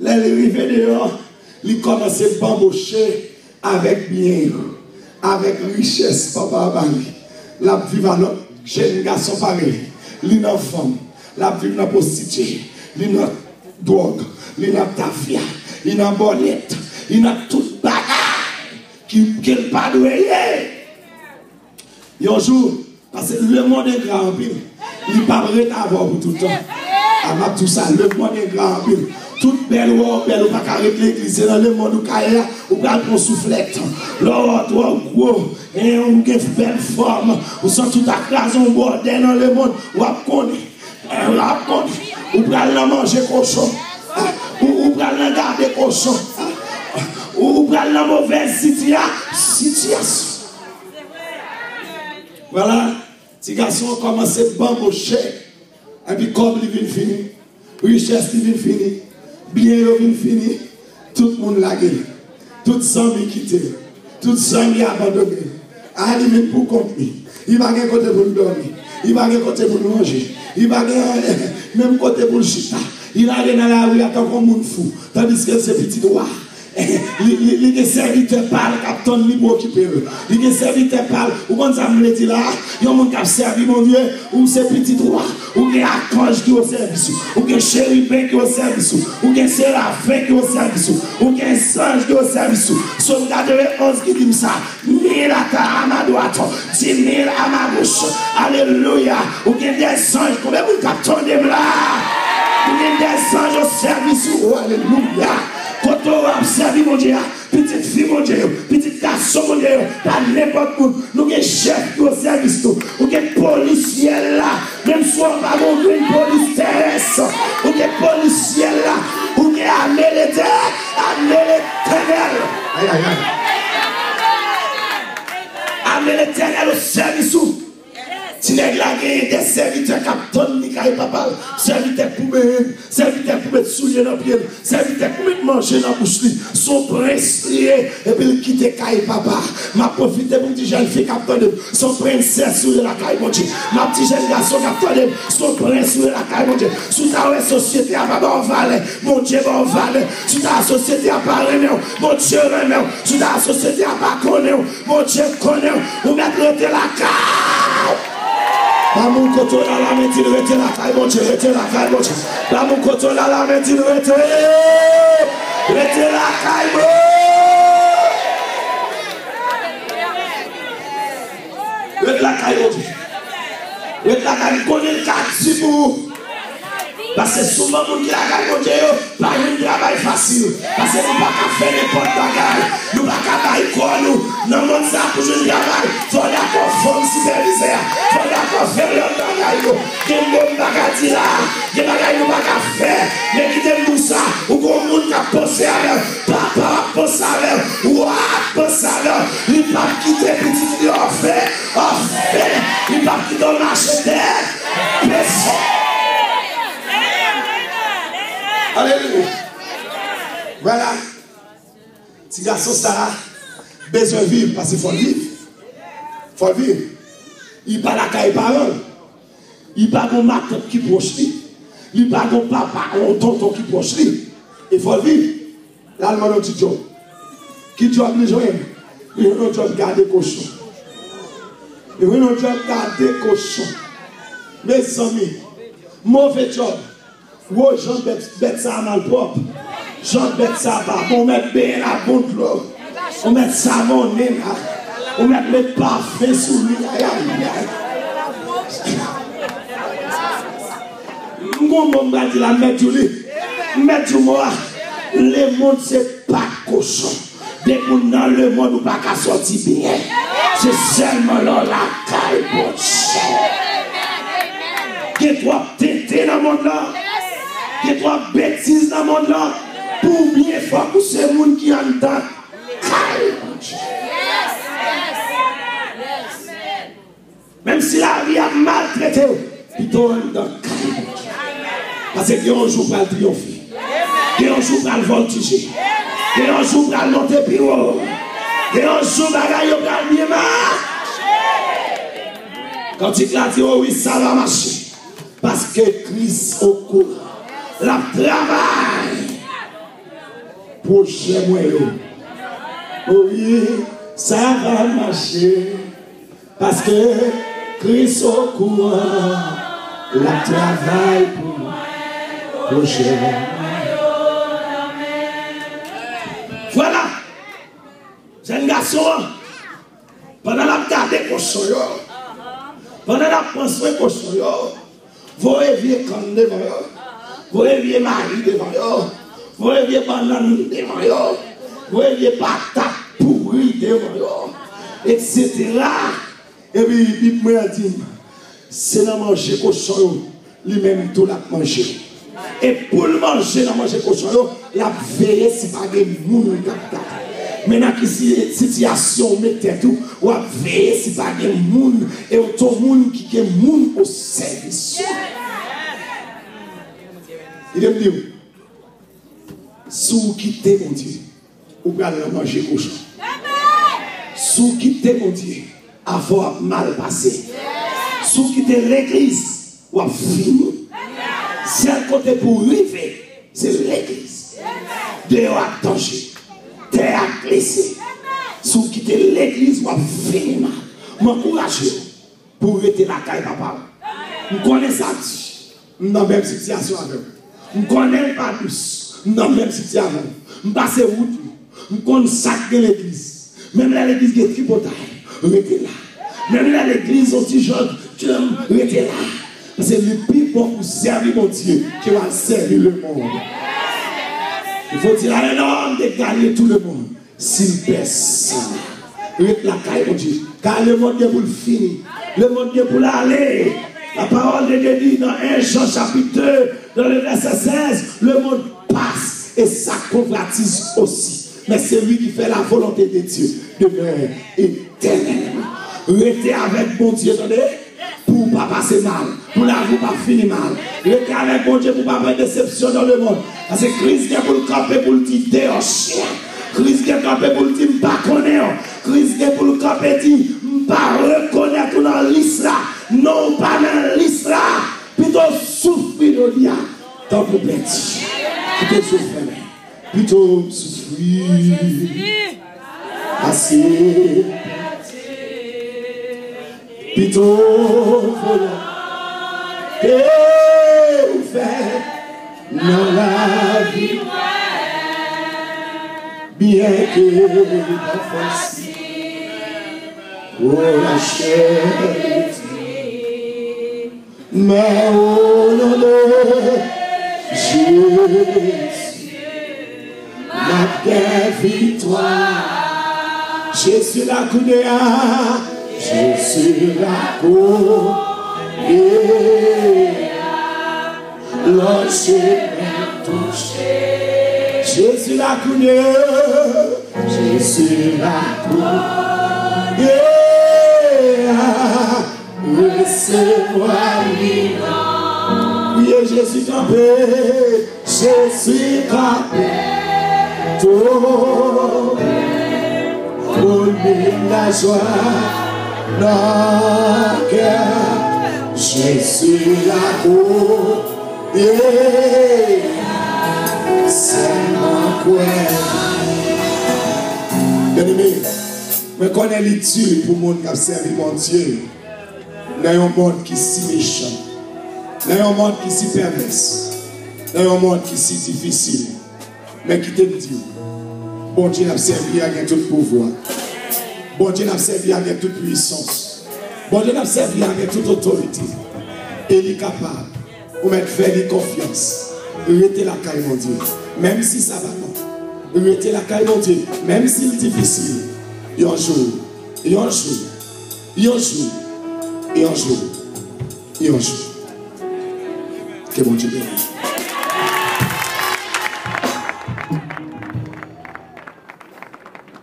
Là, il dehors, il commence à bambocher avec bien, avec richesse, papa, Bali. La vie va notre jeune garçon pareil. Il est femme, la vie dans prostituée, il drogue, il tafia, il est bonnette, il toute bagarre qui n'est pas doué. un jour, parce que le monde est grand, il n'est pas prêt à avoir pour tout le temps. Avant tout ça, le monde est grand, toute belle ou belle ou pas carré l'église dans le monde où kaya ou pas pour soufflette l'autre toi gros et on une belle forme ou sont tout à on bordel dans le monde ou à connaître ou à connaître ou la manger cochon ou pral la garder cochon ou pral la mauvaise situation. Voilà petit garçon commence à bambocher et puis comme il vient finir richesse il vient finir bien il vient finir tout le monde l'a gagné tout sang quitté tout sang abandonné Allez, pour compter. Il va gagner côté pour dormir. Il va gagner côté pour manger. Il va gagner même côté pour le chita. Il va aller dans la rue, attend comme un fou. Tandis que c'est petit droit. Les serviteurs parlent, capitaine libre occupé. Les serviteurs parlent, ou quand ça me dit là, il y a un monde qui a servi, mon Dieu, ou c'est petit droit, ou il y a archange qui est au service, ou il y a chérubin qui est au service, ou il y a séraphin qui est au service, ou il y a ange qui est au service. Soldat de réponse qui dit ça, mille à ma droite, dix mille à ma gauche. Alléluia. Ou il y a des anges, combien vous captez là? Ou il y a des anges au service, moun je a, pitit fi moun je yo, pitit kaso moun je yo, ta nepot moun, nou gen chef yo servis tou, ou gen polisye la, men sou an pa moun gen polis teres, ou gen polisye la, ou gen ame le te, ame le tenel, ame le tenel ou servis ou, Si les gars des serviteurs qui donnent ni papa, serviteurs pour mettre, serviteurs pour mettre souliers dans le pied, serviteurs pour mettre manger la bouche, son prince et puis il caille papa. M'a profité pour dire jeune fille qui son princesse sur la caille mon Dieu. Ma petite jeune garçon qui son prince sur la caille mon Dieu. Sous ta société à pas bon valet, mon Dieu bon valet. Sous ta société à pas remet, mon Dieu remet. Sous ta société à pas mon Dieu connaît. Vous mettez la caille. La moun koto la la men di rete la kay moche, rete la kay moche. La moun koto la la men di rete, rete la kay moche. Rete la kay moche. Rete la kay moche, konen kat si pou. Parce que souvent, nous qui la mon Dieu, pas un travail facile. Parce que nous ne pouvons pas faire n'importe quoi. Nous ne pouvons pas faire quoi nous. Dans le monde, ça, pour un travail, il faut d'accord forme superviseur. Il faut Gason sa, bezon viv, pasi fol viv. Fol viv. I pa la kaye parol. I pa gon maton ki proche li. Li pa gon papa, on tonton ki proche li. E fol viv. Lalman nou ti job. Ki job li joen? Li nou job gade koshon. Li nou job gade koshon. Me zami, mouve job. Wou job bet sa amal pop. Jan bet sa pa. On met ben la bon klo. On met nen la. On met met parfum sou li. Mwen mwen mwen di la met you li. Met you mwa. Le moun se pa koshon. Dek moun nan le moun ou pa ka soti bien. Se selman lor la pochon. Ge twa tete nan moun la. Il y a trois bêtises dans le monde là. Pour bien faire pour ces gens qui entendent. Même si la vie a maltraité, plutôt dans Parce qu'il y a un jour pour triompher. Il y a un jour pour voltiger. Il y a un jour pour monter plus haut. Il y a un jour pour bien Quand il a dit, oh oui, ça va marcher. Parce que Christ au courant la travail projet yo. Oui, ça va marcher. Parce que Christ au courant, la travail pour moi. Projet. Voilà. Jeune garçon, pendant la garde cochon, pendant la pensée cochon, vous réveillez quand devant vous réveillez mari devant réveillez banane devant yo, réveillez patate pourrie devant yo, etc. Et puis, il me dit, c'est dans manger cochon, lui-même tout l'a mangé. Et pour le manger dans manger cochon, yo, il a veillé si pas de monde qui a Maintenant, qui situation mettez tout, ou à veiller si pas de monde et autant monde qui est monde au service. Il aime dire, si vous quittez mon Dieu, vous allez manger cochon. Si vous quittez mon Dieu, avoir mal passé. Si vous quittez l'église, vous avez fini. Un côté pour arriver, c'est l'église. Dehors à danger, terre à glissé. Si vous quittez l'église, vous avez fini mal. M'encourage pour rester la caille papa. Vous connaissez ça? Dans la même situation avec vous. Vous connaissez pas plus. Dans la même situation. Je passe route. Je connais sac de l'église. Même là, l'église est tripotaille. Restez là. Même là, l'église, au petit jeune, restez là. C'est le plus bon pour servir mon Dieu qui va servir le monde. Il faut dire à un de gagner tout le monde. S'il baisse, reste la caille, mon Dieu. Le monde le monde est pour l'aller. La parole de Dieu dit dans 1 Jean chapitre 2, dans le verset 16, le monde passe et ça convertise aussi. Mais c'est lui qui fait la volonté de Dieu demeure éternellement. Restez avec mon Dieu, pour ne pas passer mal, pour la pas finir mal. Restez avec mon Dieu pour ne pas avoir de déception dans le monde. Parce que Christ est pour le camper, pour le dire chien. Christ est campé pour le dire pas connaître. Christ est pour le camper, dire pas reconnaître dans l'islam. Non, pas dans l'islam. Plutôt souffrir de dia. Tant pour petit. Plutôt souffrir. Plutôt souffrir. Assez. Plutôt volant. Et faites dans la vie. Bien que la facile. Oh la chair. De Jésus, ma victoire, Jésus la coudée, Jésus la coudée, l'ange touché, Jésus la coudée, Jésus la coudée, recevoir vivant. Oui, Jésus campé, Jésus campé, tombé, pour la joie dans cœur. Jésus la cour, et c'est mon quoi. Bien-aimé, je connais les dieux pour monde qui a servi mon Dieu dans un monde qui est si méchant, dans un monde qui est si perverse, dans un monde qui est si difficile, mais qui te dit, bon Dieu n'a servi avec tout pouvoir, bon Dieu n'a servi avec toute puissance, bon Dieu n'a servi avec toute autorité, et il est capable de mettre faire confiance, rester la caille mon Dieu, même si ça va pas, rester la caille mon Dieu, même si c'est difficile, il y a un jour, il y a un jour, il y a un jour, Et un jour, et un jour, que bon Dieu bénisse.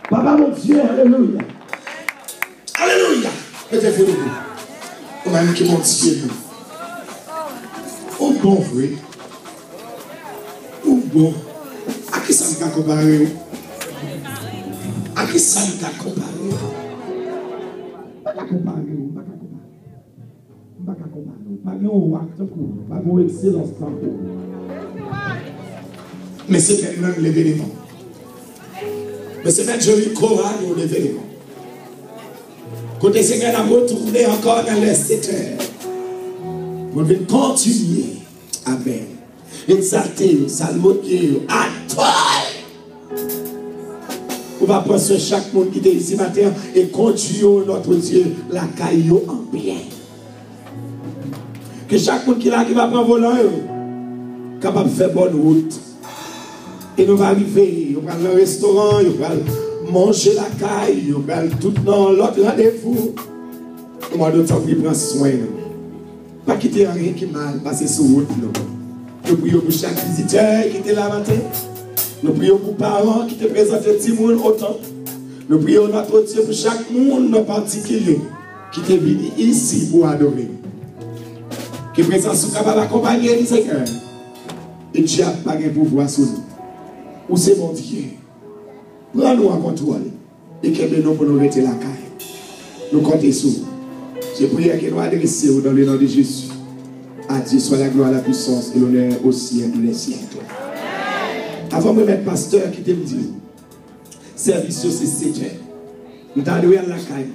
Papa mon Dieu, alléluia. Alléluia. Mettez-vous debout. On a dit que mon Dieu Ou bon. bon vrai. Ou bon. A qui ça me va comparer? A qui ça me va comparer? A qui ça me va comparer? Pas comparer. Pas qu'à excellence. Mais c'est maintenant l'événement. Mais c'est joli courage nous lever. Côté Seigneur, a retourné encore dans l'Est terre. Pour venir continuer. Amen. Exalter, salmodier, à toi. On va prendre chaque monde qui est ici matin et conduire notre Dieu la caillou en bien. Que chaque monde qui là qui va prendre volant, capable de faire bonne route. Et nous va arriver, on va dans le restaurant, on va manger la caille, on va tout dans l'autre rendez-vous. On va d'autres qui prend soin. Pas quitter rien qui mal, passer sur route. Nous prions pour chaque visiteur qui était là matin. Nous prions pour les parents qui te présentent petit monde autant. Nous prions notre Dieu pour chaque monde en particulier qui est venu ici pour adorer. Que présence soit capable d'accompagner le Seigneur. Et Dieu n'a pas de pouvoir sur nous. Ou c'est mon Dieu. Prends-nous en contrôle. Et que nous pour nous rester la caille. Nous comptons sur. Je prie que nous adressions dans le nom de Jésus. À Dieu soit la gloire, la puissance et l'honneur au siècle des siècles. Avant de mettre pasteur qui te dit, service c'est 7 Nous allons à la caille.